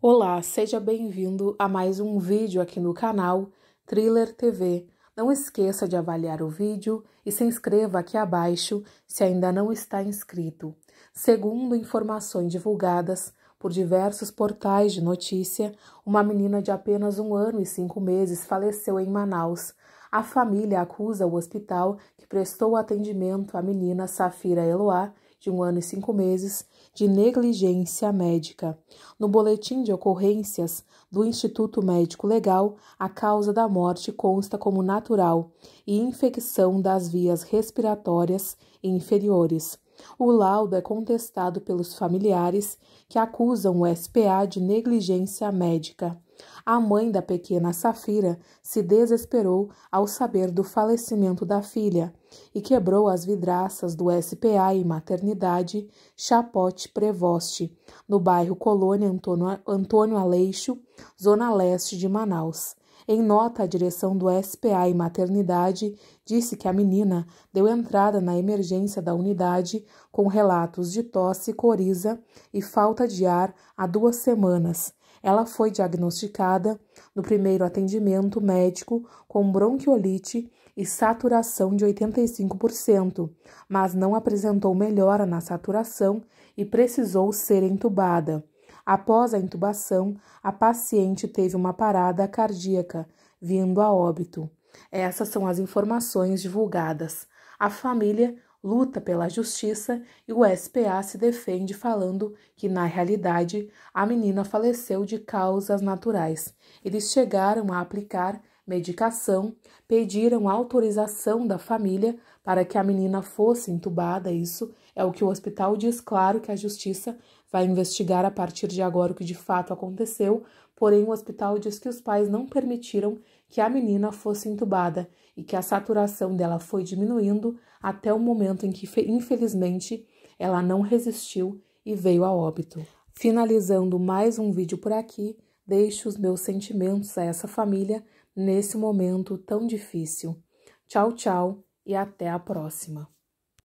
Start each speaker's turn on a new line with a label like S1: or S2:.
S1: Olá, seja bem-vindo a mais um vídeo aqui no canal Thriller TV. Não esqueça de avaliar o vídeo e se inscreva aqui abaixo se ainda não está inscrito. Segundo informações divulgadas por diversos portais de notícia, uma menina de apenas um ano e cinco meses faleceu em Manaus. A família acusa o hospital que prestou atendimento à menina Safira Eloá de um ano e cinco meses, de negligência médica. No boletim de ocorrências do Instituto Médico Legal, a causa da morte consta como natural e infecção das vias respiratórias inferiores. O laudo é contestado pelos familiares que acusam o SPA de negligência médica. A mãe da pequena Safira se desesperou ao saber do falecimento da filha e quebrou as vidraças do SPA e maternidade Chapote Prevost, no bairro Colônia Antônio, Antônio Aleixo, zona leste de Manaus. Em nota, a direção do SPA e maternidade disse que a menina deu entrada na emergência da unidade com relatos de tosse, coriza e falta de ar há duas semanas ela foi diagnosticada no primeiro atendimento médico com bronquiolite e saturação de 85%, mas não apresentou melhora na saturação e precisou ser entubada. Após a intubação, a paciente teve uma parada cardíaca, vindo a óbito. Essas são as informações divulgadas. A família luta pela justiça e o SPA se defende falando que, na realidade, a menina faleceu de causas naturais. Eles chegaram a aplicar medicação, pediram autorização da família para que a menina fosse entubada. Isso é o que o hospital diz. Claro que a justiça vai investigar a partir de agora o que de fato aconteceu, porém o hospital diz que os pais não permitiram que a menina fosse entubada e que a saturação dela foi diminuindo até o momento em que, infelizmente, ela não resistiu e veio a óbito. Finalizando mais um vídeo por aqui, deixo os meus sentimentos a essa família nesse momento tão difícil. Tchau, tchau e até a próxima.